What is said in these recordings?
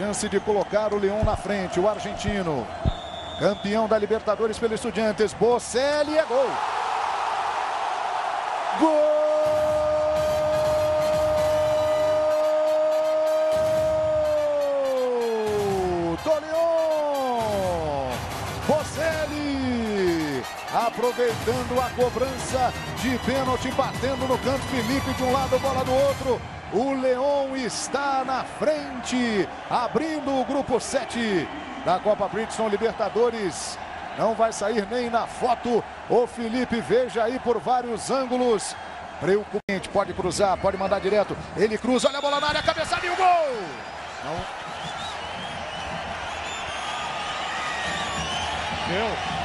chance de colocar o Leão na frente, o argentino. Campeão da Libertadores pelo Estudiantes, Bocelli é gol. Gol! Leão! Bocelli aproveitando a cobrança de pênalti, batendo no canto, Felipe de um lado, bola do outro. O Leão está na frente, abrindo o grupo 7 da Copa Bridgestone Libertadores. Não vai sair nem na foto. O Felipe veja aí por vários ângulos. Preocupante, pode cruzar, pode mandar direto. Ele cruza, olha a bola na área, cabeçada e o gol! Não. Deu.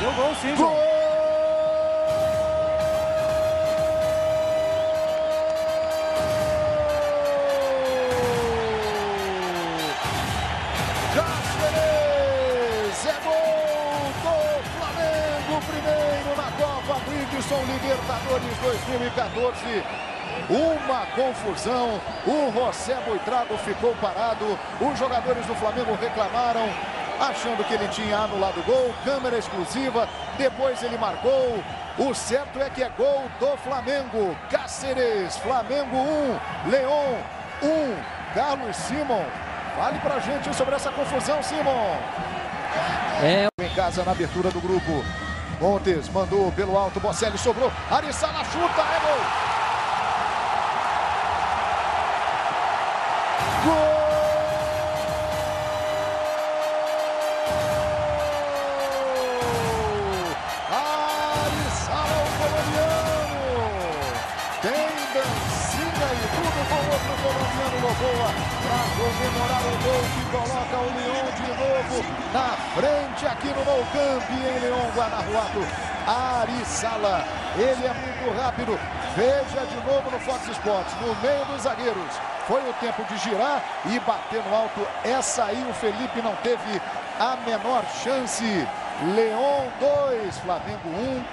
Deu gol sim, João. Gol! Cáceres! É gol do Flamengo, primeiro na Copa Bridgestone Libertadores 2014. Uma confusão, o José Boitrago ficou parado, os jogadores do Flamengo reclamaram, achando que ele tinha anulado o gol, câmera exclusiva, depois ele marcou. O certo é que é gol do Flamengo. Cáceres, Flamengo 1, Leon 1, Carlos Simon. Fale pra gente sobre essa confusão, Simon. É. Em casa na abertura do grupo. Montes mandou pelo alto, Bocelli sobrou. Arissala chuta, é gol. Gol! Tudo com outro colombiano Loboa para comemorar o gol que coloca o Leão de novo na frente aqui no Nou Camp em Leão, Guanajuato. Arissala, ele é muito rápido. Veja de novo no Fox Sports, no meio dos zagueiros. Foi o tempo de girar e bater no alto. Essa aí o Felipe não teve a menor chance. Leão 2, Flamengo 1.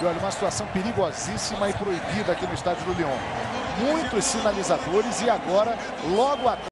E olha, uma situação perigosíssima e proibida aqui no estádio do Leão. Muitos sinalizadores e agora, logo atrás.